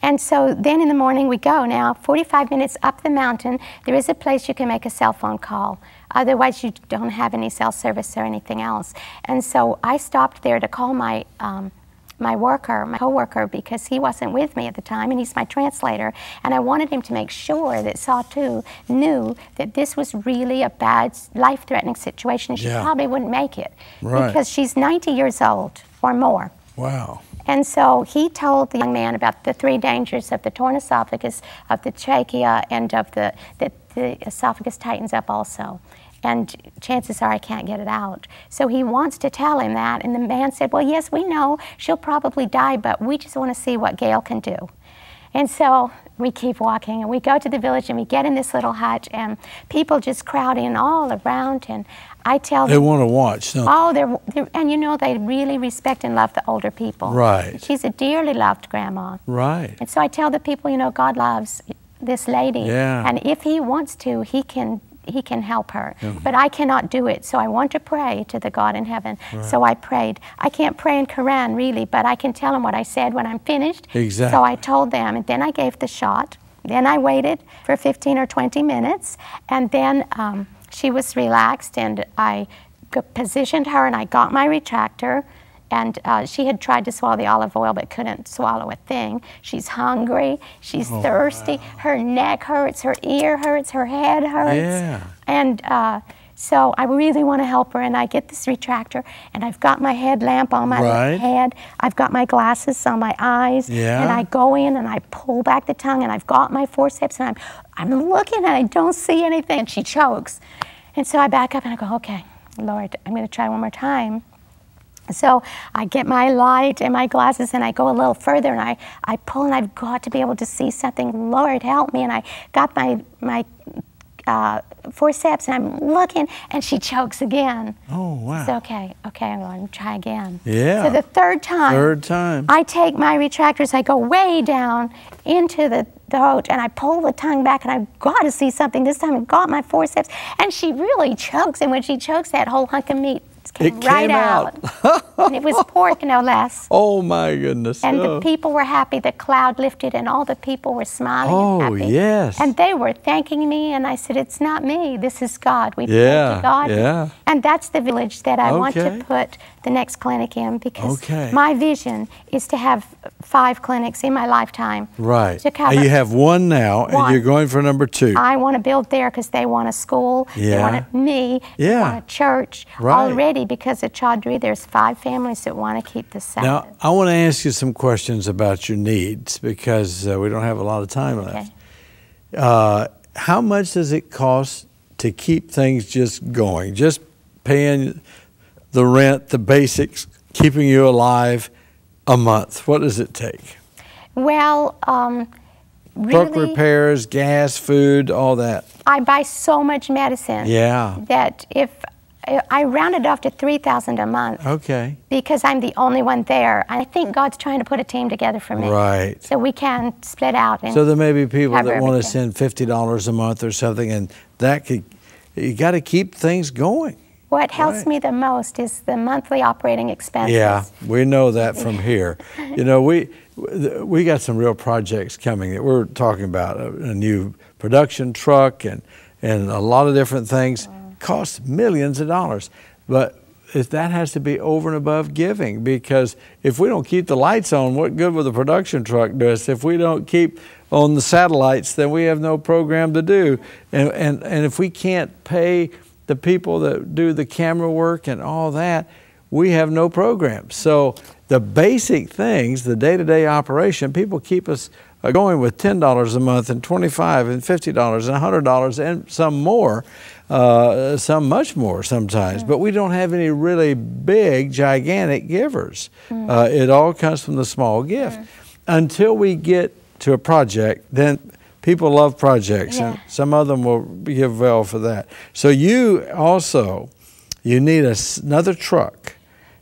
And so then in the morning we go. Now, 45 minutes up the mountain, there is a place you can make a cell phone call. Otherwise, you don't have any cell service or anything else. And so I stopped there to call my um, my worker, my coworker, because he wasn't with me at the time, and he's my translator. And I wanted him to make sure that Satu knew that this was really a bad, life-threatening situation, and she Yeah. probably wouldn't make it Right. because she's 90 years old or more. Wow. And so he told the young man about the three dangers of the torn esophagus, of the trachea, and of the that the esophagus tightens up also. And chances are I can't get it out. So he wants to tell him that. And the man said, Well, yes, we know she'll probably die, but we just want to see what Gayle can do. And so we keep walking and we go to the village and we get in this little hut and people just crowd in all around. And I tell They them, They want to watch. Don't Oh, they're, they're, and you know, they really respect and love the older people. Right. She's a dearly loved grandma. Right. And so I tell the people, you know, God loves this lady. Yeah. And if He wants to, He can. He can help her, but I cannot do it. So I want to pray to the God in heaven. So I prayed. I can't pray in Karen really, but I can tell him what I said when I'm finished. Exactly. So I told them, and then I gave the shot. Then I waited for 15 or 20 minutes, and then um, she was relaxed, and I positioned her, and I got my retractor. And uh, she had tried to swallow the olive oil but couldn't swallow a thing. She's hungry, she's Oh, thirsty, her neck hurts, her ear hurts, her head hurts. Yeah. And uh, so I really want to help her, and I get this retractor, and I've got my headlamp on my Right. head, I've got my glasses on my eyes, Yeah. and I go in and I pull back the tongue, and I've got my forceps, and I'm, I'm looking, and I don't see anything, and she chokes. And so I back up and I go, okay, Lord, I'm going to try one more time. So I get my light and my glasses and I go a little further and I, I pull and I've got to be able to see something. Lord, help me. And I got my, my uh, forceps and I'm looking and she chokes again. Oh, wow. It's okay. Okay, I'm going to try again. Yeah. So the third time, Third time. I take my retractors, I go way down into the throat, and I pull the tongue back, and I've got to see something. This time I've got my forceps, and she really chokes, and when she chokes, that whole hunk of meat came, It right came out. and it was pork, no less. Oh my goodness. And Oh. the people were happy. The cloud lifted, and all the people were smiling Oh, and happy. yes. And they were thanking me, and I said, "It's not me. This is God. We pray Yeah, to God." yeah. And that's the village that I want to put the next clinic in because Okay. my vision is to have five clinics in my lifetime. Right. To cover. And you have one now, and you're going for number two. I want to build there because they want a school. yeah. They want a, me. They Yeah. want a church. Right. Already, because at Chaudhry, there's five families that want to keep the Sabbath. Now, I want to ask you some questions about your needs because uh, we don't have a lot of time left. Uh, how much does it cost to keep things just going? Just paying the rent, the basics, keeping you alive a month. What does it take? Well, um, Truck really, repairs, gas, food, all that. I buy so much medicine Yeah. that if I rounded off to three thousand a month Okay. because I'm the only one there. I think God's trying to put a team together for me, Right. so we can split out. And So there may be people that want to send fifty dollars a month or something, and that could you got to keep things going. what helps Right. me the most is the monthly operating expenses. Yeah, we know that from here. You know, we we got some real projects coming that we're talking about a, a new production truck and and a lot of different things cost millions of dollars, but. That has to be over and above giving because if we don't keep the lights on, what good will the production truck do us? If we don't keep on the satellites, then we have no program to do. And, and, and if we can't pay the people that do the camera work and all that, we have no program. So the basic things, the day-to-day operation, people keep us going with ten dollars a month and twenty-five and fifty dollars and hundred dollars and some more, uh, some much more sometimes. But we don't have any really big, gigantic givers. Uh, it all comes from the small gift. Until we get to a project, then people love projects, and some of them will give well for that. So you also, you need a another truck,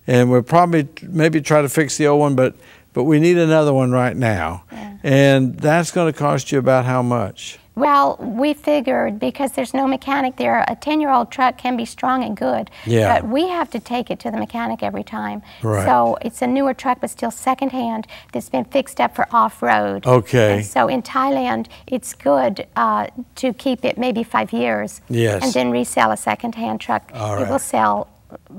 and we'll probably maybe try to fix the old one, but but we need another one right now, and that's going to cost you about how much? Well, we figured because there's no mechanic there, a 10 year old truck can be strong and good. Yeah. But we have to take it to the mechanic every time. Right. So it's a newer truck, but still secondhand that's been fixed up for off road. Okay. And so in Thailand, it's good uh, to keep it maybe five years. Yes. And then resell a secondhand truck. All It will sell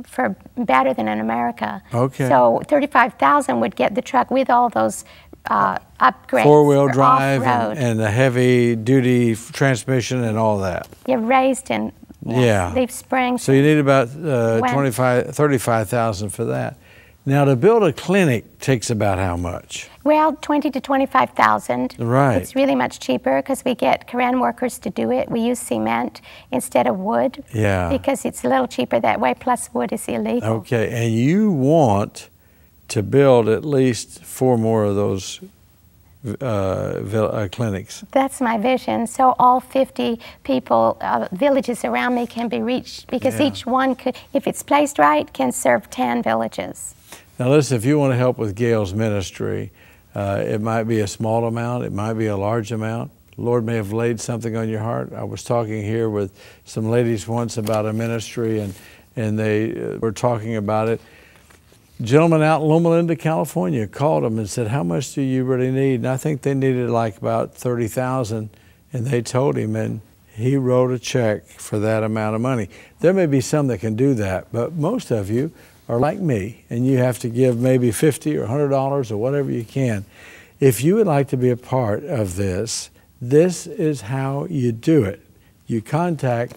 for better than in America. Okay. So thirty-five thousand would get the truck with all those uh, upgrades. Four wheel drive and, and the heavy duty transmission and all that. yeah, raised and Yeah. Yeah. leaf springs. So you need about uh, When- 25, 35,000 for that. Now to build a clinic takes about how much? Well, twenty to twenty-five thousand. Right. It's really much cheaper because we get Karen workers to do it. We use cement instead of wood. Yeah. Because it's a little cheaper that way. Plus, wood is illegal. Okay, and you want to build at least four more of those uh, uh, clinics. That's my vision. So all 50 people, uh, villages around me can be reached because Yeah. each one could, if it's placed right, can serve 10 villages. Now, listen, if you want to help with Gayle's ministry, uh, it might be a small amount, it might be a large amount. The Lord may have laid something on your heart. I was talking here with some ladies once about a ministry, and, and they uh, were talking about it. Gentleman out in Loma Linda, California, called them and said, "How much do you really need?" And I think they needed like about thirty thousand, and they told him, and he wrote a check for that amount of money. There may be some that can do that, but most of you are like me, and you have to give maybe fifty or hundred dollars or whatever you can. If you would like to be a part of this, this is how you do it. You contact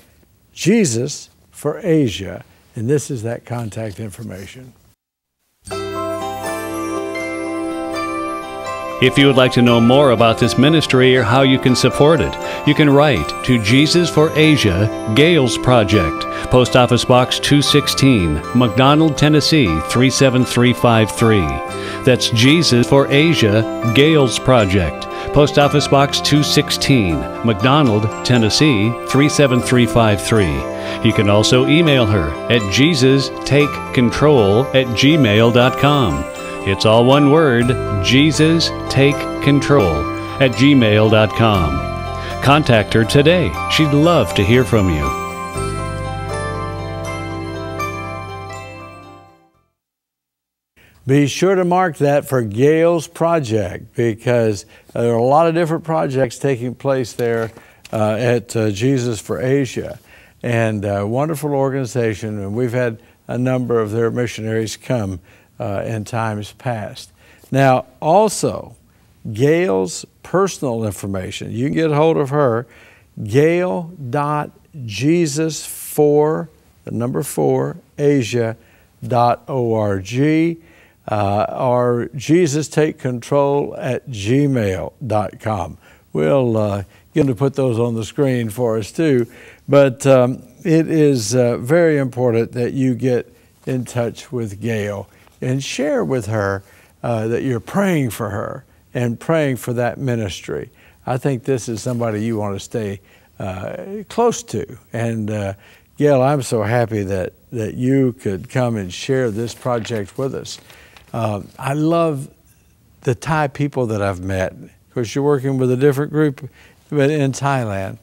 Jesus for Asia, and this is that contact information. If you would like to know more about this ministry or how you can support it, you can write to Jesus for Asia, Gayle's Project, Post Office Box 216, McDonald, Tennessee 37353. That's Jesus for Asia, Gayle's Project, Post Office Box 216, McDonald, Tennessee 37353. You can also email her at JesusTakeControl at gmail.com. It's all one word Jesus Take Control at gmail.com. Contact her today. She'd love to hear from you. Be sure to mark that for Gayle's project because there are a lot of different projects taking place there uh, at uh, Jesus for Asia. And uh, wonderful organization, and we've had a number of their missionaries come uh, in times past. Now, also, Gayle's personal information, you can get a hold of her, gail.jesus4, the number four, asia.org uh, or Jesus Take Control at gmail.com. We'll uh, get to put those on the screen for us too. But um, it is uh, very important that you get in touch with Gayle and share with her uh, that you're praying for her and praying for that ministry. I think this is somebody you want to stay uh, close to. And uh, Gayle, I'm so happy that, that you could come and share this project with us. Um, I love the Thai people that I've met. Of course, you're working with a different group but in Thailand.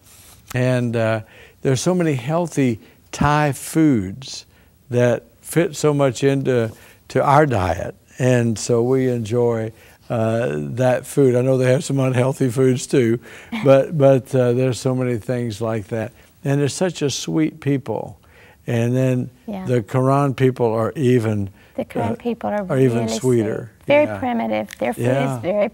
And uh, there's so many healthy Thai foods that fit so much into to our diet. And so we enjoy uh, that food. I know they have some unhealthy foods too, but, but uh, there's so many things like that. And they're such a sweet people. And then Yeah. the Karen people are even The Karen uh, people are, are even really sweeter. sweet. Very Yeah. primitive. Their food Yeah. is very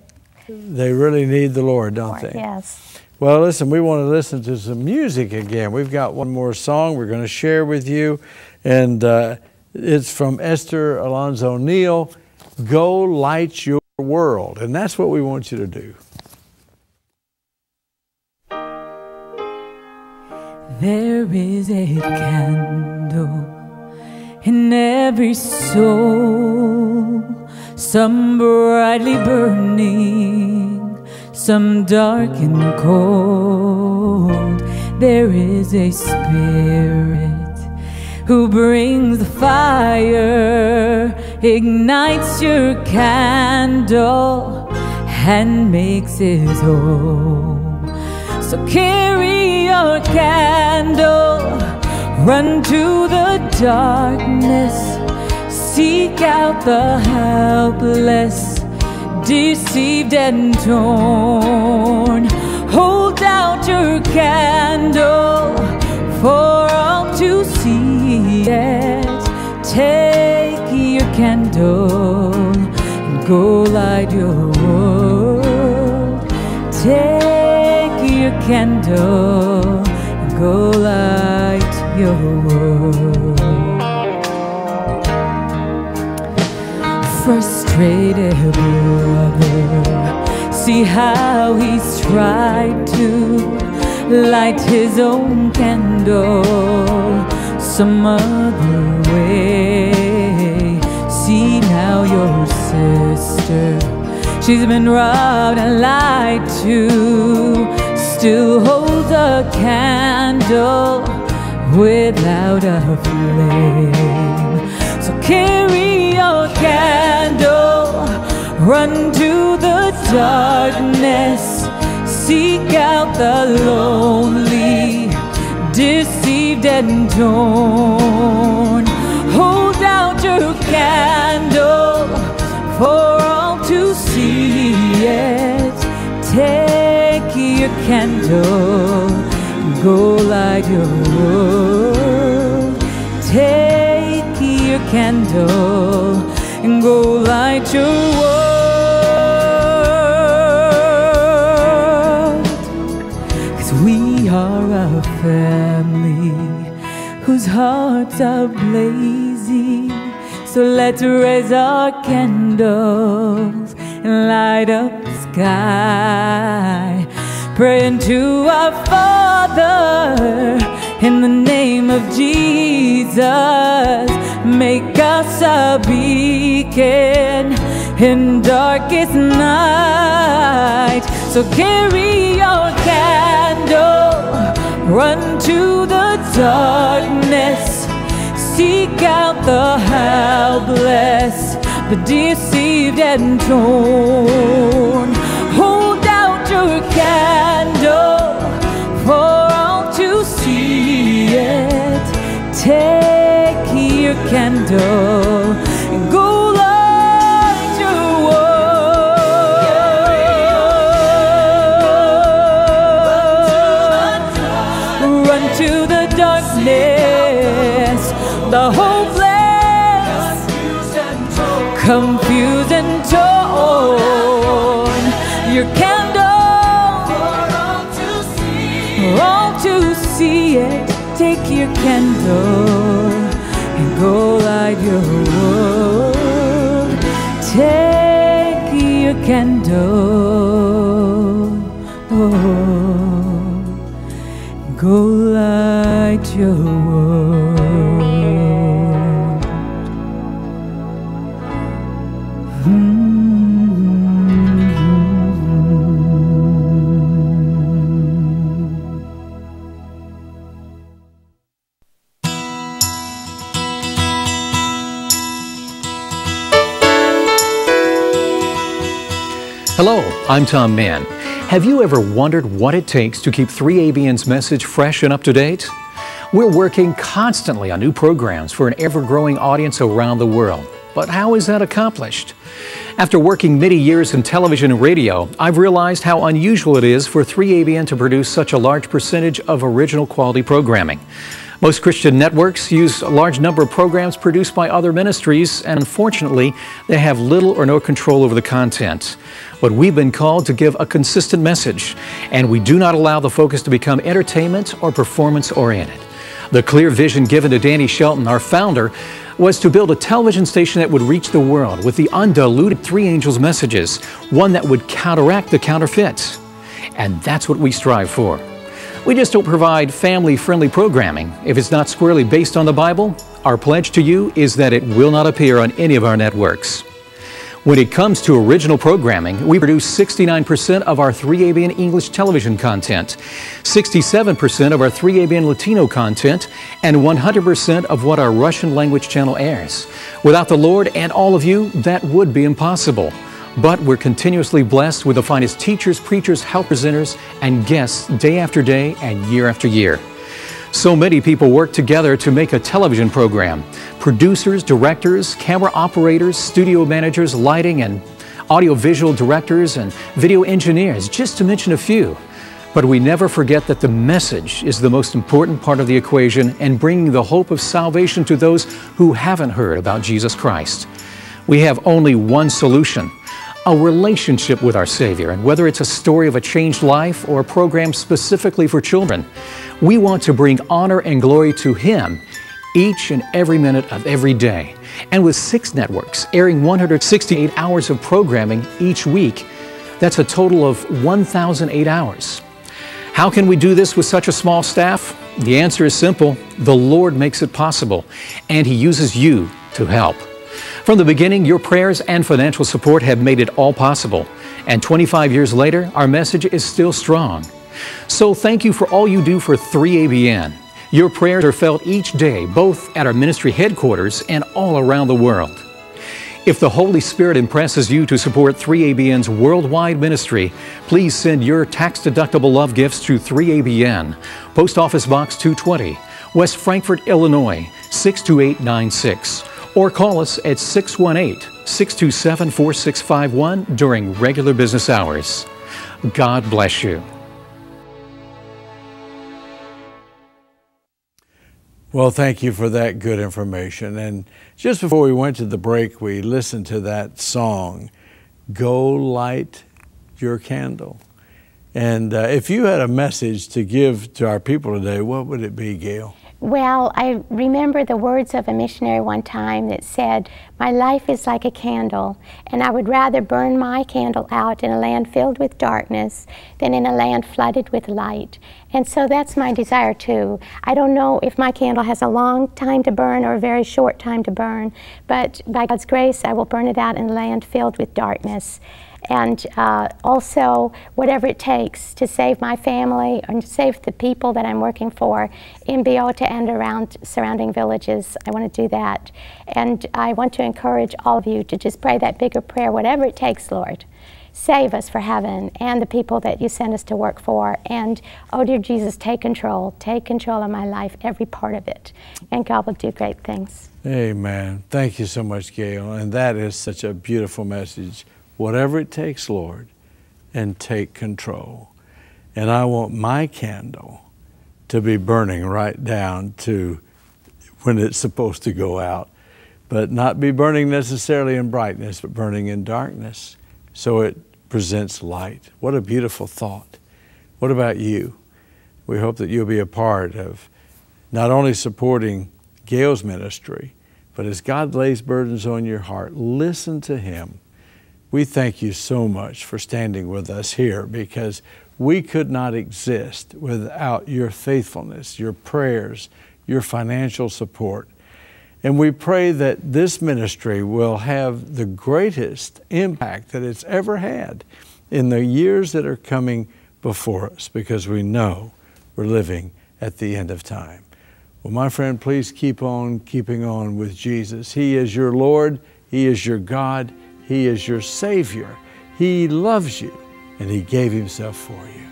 They really need the Lord, don't poor. they? Yes. Well, listen, we want to listen to some music again. We've got one more song we're going to share with you, and uh, it's from Esther Alonzo Neal Go Light Your World. And that's what we want you to do. There is a candle in every soul, some brightly burning, some dark and cold. There is a spirit who brings the fire, ignites your candle, and makes it whole. So carry your candle, run to the darkness, seek out the helpless, deceived and torn. Hold out your candle for to see it. candle and go light your world. Take your candle and go light your world. Frustrated brother, see how he's tried to light his own candle some other way. See now your sister, she's been robbed and lied to, still holds a candle without a flame. So carry your candle, run to the darkness, seek out the lonely deceived and torn. Hold out your candle for all to see it. Take your candle, go light your world. Take your candle and go light your world. Cause whose hearts are blazing. So let's raise our candles and light up the sky. Praying to our Father in the name of Jesus. Make us a beacon in darkest night. So carry your candle, run to the darkness, seek out the helpless, the deceived and torn. Hold out your candle for all to see it. Take your candle I'm Tom Mann. Have you ever wondered what it takes to keep 3ABN's message fresh and up to date? We're working constantly on new programs for an ever growing audience around the world. But how is that accomplished? After working many years in television and radio, I've realized how unusual it is for 3ABN to produce such a large percentage of original quality programming. Most Christian networks use a large number of programs produced by other ministries, and unfortunately, they have little or no control over the content. But we've been called to give a consistent message, and we do not allow the focus to become entertainment or performance oriented. The clear vision given to Danny Shelton, our founder, was to build a television station that would reach the world with the undiluted Three Angels messages, one that would counteract the counterfeits. And that's what we strive for. We just don't provide family friendly programming. If it's not squarely based on the Bible, our pledge to you is that it will not appear on any of our networks. When it comes to original programming, we produce 69% of our 3ABN English television content, 67% of our 3ABN Latino content, and 100% of what our Russian language channel airs. Without the Lord and all of you, that would be impossible. But we're continuously blessed with the finest teachers, preachers, health presenters, and guests day after day and year after year. So many people work together to make a television program. Producers, directors, camera operators, studio managers, lighting and audiovisual directors, and video engineers, just to mention a few. But we never forget that the message is the most important part of the equation and bringing the hope of salvation to those who haven't heard about Jesus Christ. We have only one solution a relationship with our Savior. And whether it's a story of a changed life or a program specifically for children, we want to bring honor and glory to Him each and every minute of every day. And with six networks airing 168 hours of programming each week, that's a total of 1,008 hours. How can we do this with such a small staff? The answer is simple the Lord makes it possible, and He uses you to help. From the beginning, your prayers and financial support have made it all possible. And 25 years later, our message is still strong. So thank you for all you do for 3ABN. Your prayers are felt each day, both at our ministry headquarters and all around the world. If the Holy Spirit impresses you to support 3ABN's worldwide ministry, please send your tax deductible love gifts to 3ABN, Post Office Box 220, West Frankfort, Illinois 62896 or call us at 618 627 4651 during regular business hours. God bless you. Well, thank you for that good information. And just before we went to the break, we listened to that song, Go Light Your Candle. And uh, if you had a message to give to our people today, what would it be, Gayle? Well, I remember the words of a missionary one time that said, My life is like a candle, and I would rather burn my candle out in a land filled with darkness than in a land flooded with light. And so that's my desire too. I don't know if my candle has a long time to burn or a very short time to burn, but by God's grace, I will burn it out in a land filled with darkness and uh, also whatever it takes to save my family and save the people that I'm working for in Biota and around surrounding villages. I want to do that. And I want to encourage all of you to just pray that bigger prayer, whatever it takes, Lord. Save us for heaven and the people that you send us to work for. And, oh dear Jesus, take control. Take control of my life, every part of it. And God will do great things. Amen. Thank you so much, Gayle. And that is such a beautiful message whatever it takes, Lord, and take control. And I want my candle to be burning right down to when it's supposed to go out, but not be burning necessarily in brightness, but burning in darkness so it presents light. What a beautiful thought. What about you? We hope that you'll be a part of not only supporting Gayle's ministry, but as God lays burdens on your heart, listen to Him we thank you so much for standing with us here because we could not exist without your faithfulness, your prayers, your financial support. And we pray that this ministry will have the greatest impact that it's ever had in the years that are coming before us because we know we're living at the end of time. Well, my friend, please keep on keeping on with Jesus. He is your Lord, He is your God. He is your Savior. He loves you, and He gave Himself for you.